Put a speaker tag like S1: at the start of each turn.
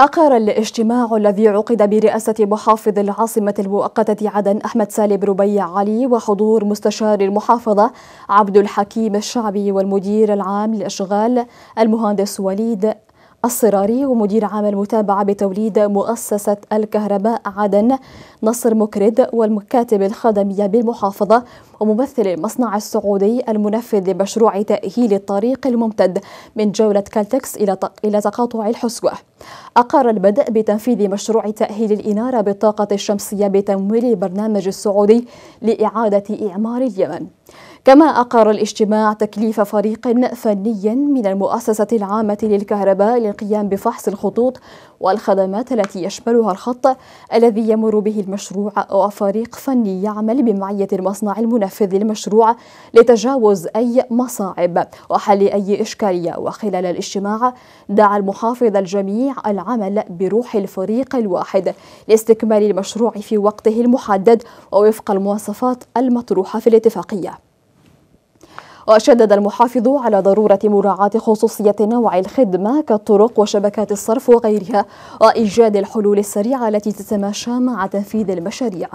S1: أقر الاجتماع الذي عقد برئاسة محافظ العاصمة المؤقتة عدن أحمد سالم ربيع علي وحضور مستشار المحافظة عبد الحكيم الشعبي والمدير العام للأشغال المهندس وليد الصراري ومدير عام المتابعة بتوليد مؤسسة الكهرباء عدن نصر مكرد والمكاتب الخدمية بالمحافظة وممثل المصنع السعودي المنفذ لمشروع تأهيل الطريق الممتد من جولة كالتكس إلى إلى تقاطع الحسوة. أقر البدء بتنفيذ مشروع تأهيل الإنارة بالطاقة الشمسية بتمويل البرنامج السعودي لإعادة إعمار اليمن. كما أقر الاجتماع تكليف فريق فني من المؤسسة العامة للكهرباء للقيام بفحص الخطوط والخدمات التي يشملها الخط الذي يمر به المشروع وفريق فني يعمل بمعية المصنع المنفذ للمشروع لتجاوز أي مصاعب وحل أي إشكالية. وخلال الاجتماع دعا المحافظ الجميع العمل بروح الفريق الواحد لاستكمال المشروع في وقته المحدد ووفق المواصفات المطروحة في الاتفاقية. وشدد المحافظ على ضرورة مراعاة خصوصية نوع الخدمة كالطرق وشبكات الصرف وغيرها وإيجاد الحلول السريعة التي تتماشى مع تنفيذ المشاريع.